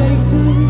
makes it